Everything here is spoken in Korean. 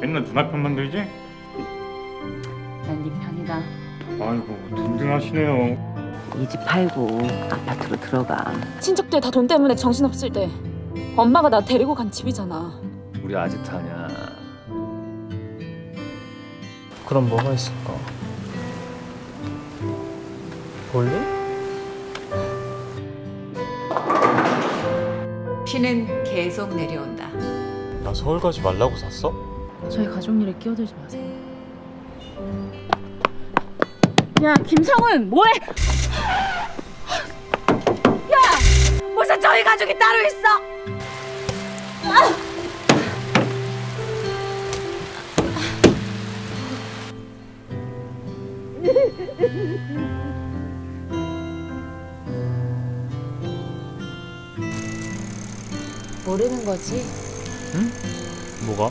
맨날 누나 편만 들지? 난 네 편이다. 아이고 든든하시네요. 이 집 팔고 아파트로 들어가. 친척들 다 돈 때문에 정신없을 때 엄마가 나 데리고 간 집이잖아. 우리 아지타냐 그럼 뭐가 있을까? 볼일? 피는 계속 내려온다. 나 서울 가지 말라고 샀어? 저희 가족 일에 끼어들지 마세요. 야 김성훈 뭐해? 무슨 저희 가족이 따로 있어? 모르는 거지? 뭐가?